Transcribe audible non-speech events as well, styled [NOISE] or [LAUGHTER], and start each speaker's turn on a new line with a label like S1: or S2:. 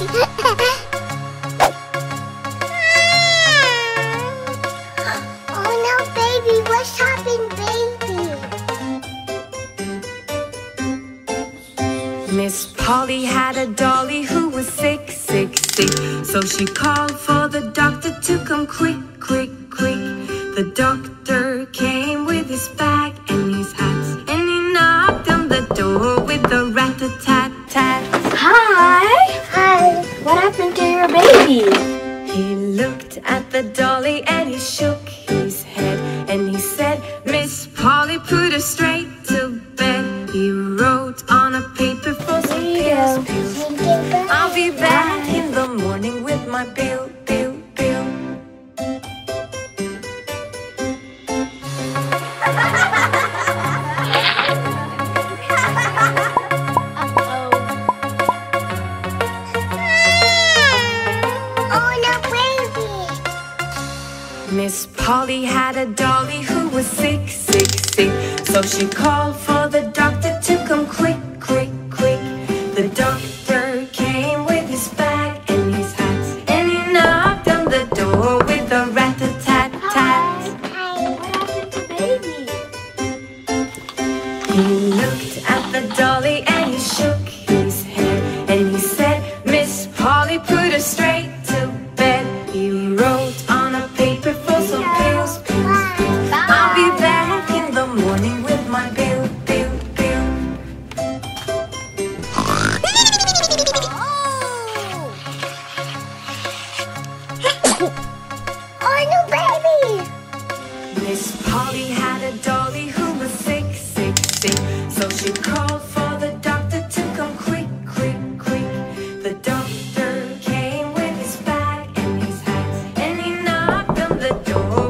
S1: [LAUGHS] oh no, baby, what's happened, baby?
S2: Miss Polly had a dolly who was sick, sick, sick. So she called for the doctor to come quick, quick, quick. The doctor
S3: happened to your baby?
S2: He looked at the dolly and he shook his head and he said, Miss Polly put her straight to bed. He wrote on a paper for some pills, pills.
S1: Thank you, bye. I'll be
S2: back in the morning with my bill, Miss Polly had a dolly who was sick, sick, sick. So she called for the doctor to come quick, quick, quick. The doctor came with his bag and his hat, and he knocked on the door with a rat a tat tat.
S1: Hi, what
S3: happened to baby?
S2: He looked at the dolly. morning with my bill, bill, bill.
S1: oh, oh new baby!
S2: Miss Polly had a dolly who was sick, sick, sick. So she called for the doctor to come quick, quick, quick. The doctor came with his bag and his hat, and he knocked on the door.